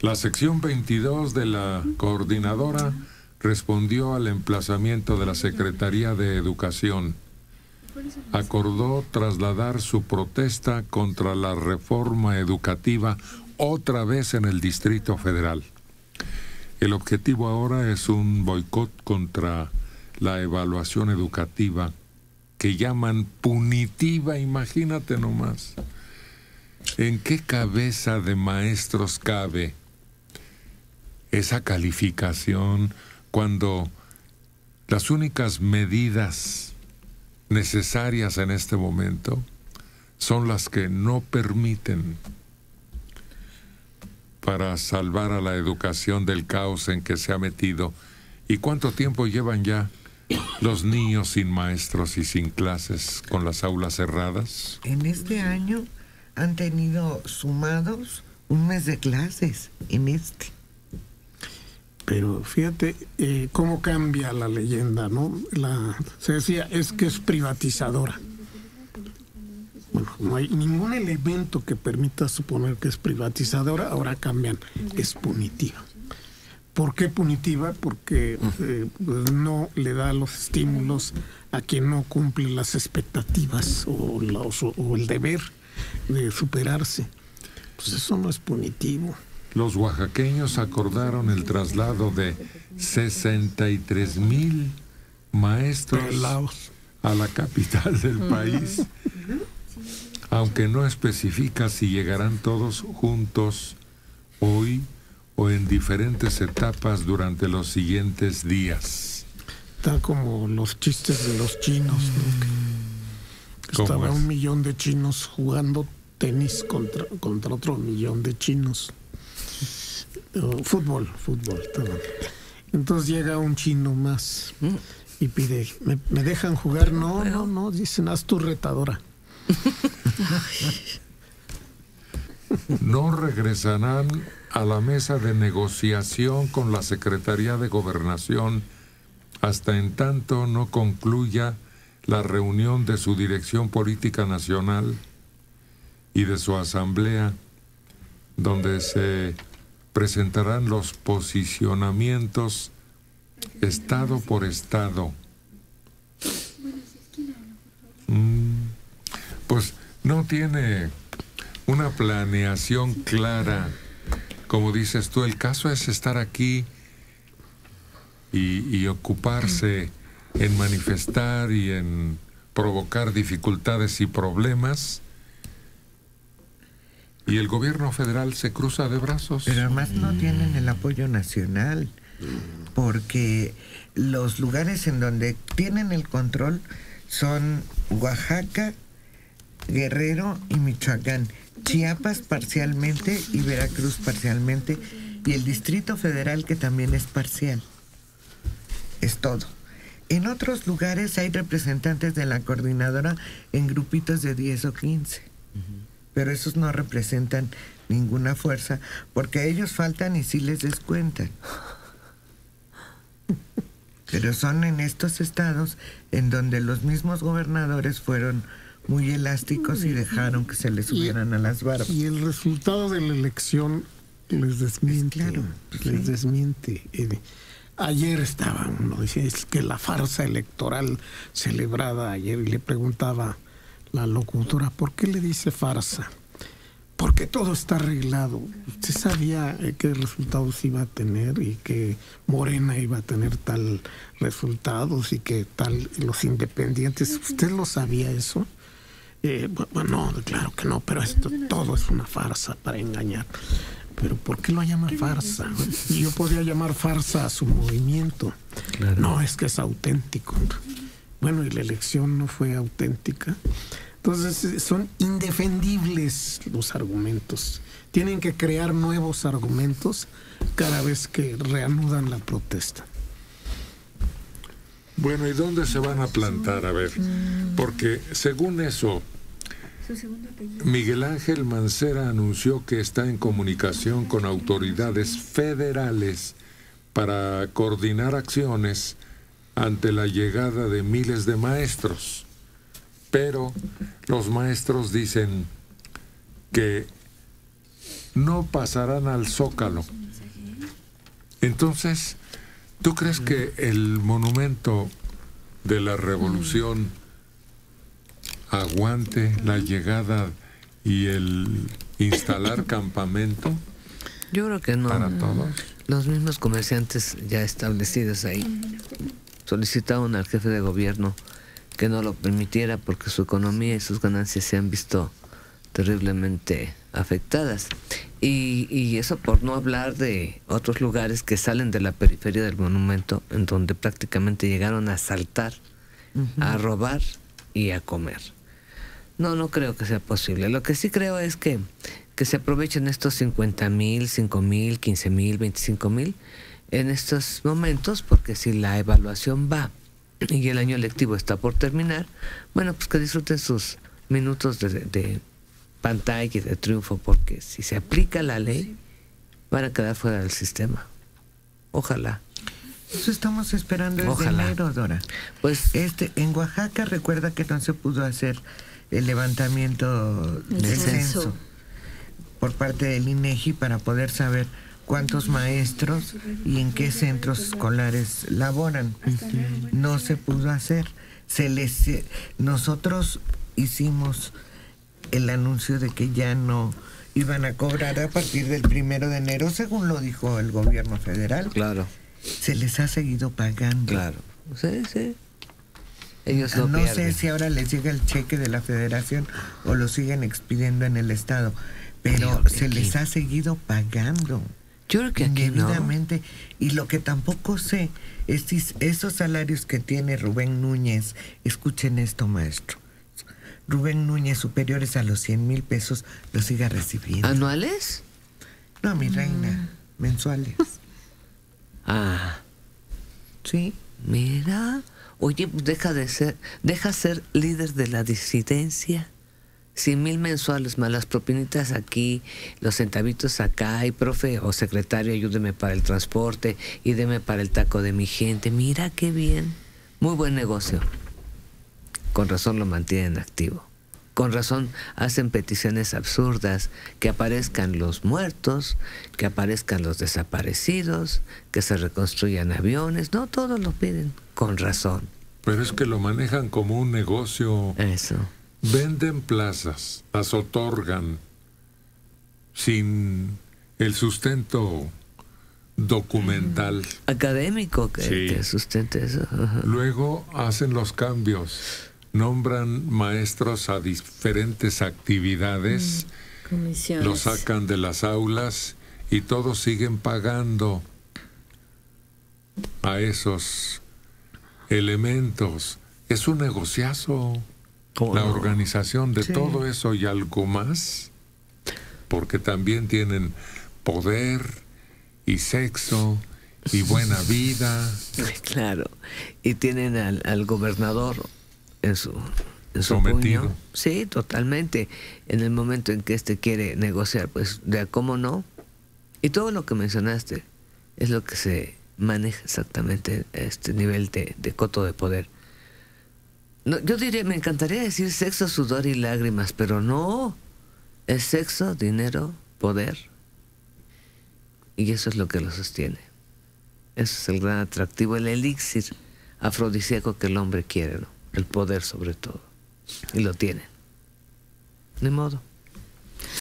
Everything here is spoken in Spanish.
La sección 22 de la coordinadora respondió al emplazamiento de la Secretaría de Educación. Acordó trasladar su protesta contra la reforma educativa otra vez en el Distrito Federal. El objetivo ahora es un boicot contra la evaluación educativa que llaman punitiva, imagínate nomás. ¿En qué cabeza de maestros cabe esa calificación cuando las únicas medidas necesarias en este momento son las que no permiten para salvar a la educación del caos en que se ha metido. ¿Y cuánto tiempo llevan ya los niños sin maestros y sin clases con las aulas cerradas? En este año han tenido sumados un mes de clases, en este. Pero fíjate eh, cómo cambia la leyenda, ¿no? La, se decía, es que es privatizadora. Bueno, no hay ningún elemento que permita suponer que es privatizadora, ahora cambian, es punitiva. ¿Por qué punitiva? Porque eh, pues, no le da los estímulos a quien no cumple las expectativas o, o el deber de superarse. Pues eso no es punitivo. Los oaxaqueños acordaron el traslado de 63 mil maestros a la capital del país, aunque no especifica si llegarán todos juntos hoy o en diferentes etapas durante los siguientes días. Está como los chistes de los chinos. Estaba un millón de chinos jugando tenis contra, contra otro millón de chinos. fútbol, fútbol. Entonces llega un chino más y pide, ¿me, dejan jugar? No, no, no, dicen, haz tu retadora. no regresarán a la mesa de negociación con la Secretaría de Gobernación hasta en tanto no concluya la reunión de su Dirección Política Nacional y de su Asamblea, donde se presentarán los posicionamientos Estado por Estado. Mm, pues no tiene una planeación clara. Como dices tú, el caso es estar aquí y, y ocuparse en manifestar y en provocar dificultades y problemas. Y el gobierno federal se cruza de brazos. Pero además no tienen el apoyo nacional, porque los lugares en donde tienen el control son Oaxaca, Guerrero y Michoacán, Chiapas parcialmente y Veracruz parcialmente, y el Distrito Federal que también es parcial. Es todo. En otros lugares hay representantes de la coordinadora en grupitos de 10 o 15, pero esos no representan ninguna fuerza porque ellos faltan y sí les descuentan. Pero son en estos estados en donde los mismos gobernadores fueron muy elásticos y dejaron que se les subieran a las barbas. Y el resultado de la elección les desmiente. Claro, les desmiente. Ayer estaba uno, decía, es que la farsa electoral celebrada ayer, y le preguntaba la locutora, ¿por qué le dice farsa? Porque todo está arreglado. Usted sabía eh, qué resultados iba a tener y que Morena iba a tener tal resultados y que tal los independientes. ¿Usted lo sabía eso? Eh, bueno, claro que no, pero esto todo es una farsa para engañar. Pero ¿por qué lo llama farsa? Yo podría llamar farsa a su movimiento. No, es que es auténtico. Bueno, y la elección no fue auténtica. Entonces eh, son indefendibles los argumentos. Tienen que crear nuevos argumentos cada vez que reanudan la protesta. Bueno, ¿y dónde se van a plantar? A ver, porque según eso, Miguel Ángel Mancera anunció que está en comunicación con autoridades federales para coordinar acciones ante la llegada de miles de maestros. Pero los maestros dicen que no pasarán al zócalo. Entonces, ¿tú crees que el monumento de la revolución aguante la llegada y el instalar campamento? Yo creo que no. Para todos. Los mismos comerciantes ya establecidos ahí solicitaron al jefe de gobierno que no lo permitiera porque su economía y sus ganancias se han visto terriblemente afectadas. Y, y, eso por no hablar de otros lugares que salen de la periferia del monumento, en donde prácticamente llegaron a asaltar, a robar y a comer. No, no creo que sea posible. Lo que sí creo es que, que se aprovechen estos 50 mil, 5 mil, 15 mil, 25 mil en estos momentos, porque si la evaluación va y el año lectivo está por terminar, bueno, pues que disfruten sus minutos de, de pantalla y de triunfo, porque si se aplica la ley, van a quedar fuera del sistema. Ojalá. Eso estamos esperando desde Ojalá. enero, Dora. Pues Este, en Oaxaca recuerda que no se pudo hacer el levantamiento El del censo. censo por parte del INEGI para poder saber cuántos maestros y en qué centros escolares laboran. No se pudo hacer. Se les eh, nosotros hicimos el anuncio de que ya no iban a cobrar a partir del primero de enero, según lo dijo el gobierno federal. claro, Se les ha seguido pagando. claro. Sí, sí. Ellos lo no sé si ahora les llega el cheque de la federación o lo siguen expidiendo en el estado, pero se les ha seguido pagando Yo creo que aquí no. indebidamente. Y lo que tampoco sé es si esos salarios que tiene Rubén Núñez, escuchen esto, maestro. Rubén Núñez superiores a los 100 mil pesos los siga recibiendo. ¿Anuales? No, mi reina, mensuales. Ah, Sí. mira. Oye, deja de ser, deja ser líder de la disidencia. Cien mil mensuales más las propinitas aquí, los centavitos acá, y profe o secretario, ayúdeme para el transporte y deme para el taco de mi gente. Mira qué bien. Muy buen negocio. Con razón lo mantienen activo. Con razón hacen peticiones absurdas, que aparezcan los muertos, que aparezcan los desaparecidos, que se reconstruyan aviones. No, todos lo piden. Con razón. Pero es que lo manejan como un negocio. Eso. Venden plazas, las otorgan sin el sustento documental. Académico que, Sí. que sustente eso. Ajá. Luego hacen los cambios, nombran maestros a diferentes actividades, Comisiones. los sacan de las aulas y todos siguen pagando a esos elementos. Es un negociazo. ¿Cómo La organización de Sí. todo eso y algo más, porque también tienen poder y sexo y buena vida. Claro. Y tienen al, al gobernador en su, en su Sometido. puño. Sí, totalmente. En el momento en que éste quiere negociar, pues, de a cómo no. Y todo lo que mencionaste es lo que se maneja exactamente este nivel de, de coto de poder. Yo diría, me encantaría decir sexo, sudor y lágrimas, pero no. Es sexo, dinero, poder. Y eso es lo que lo sostiene. Eso es el gran atractivo, el elixir afrodisíaco que el hombre quiere, ¿no? El poder sobre todo. Y lo tiene. Ni modo.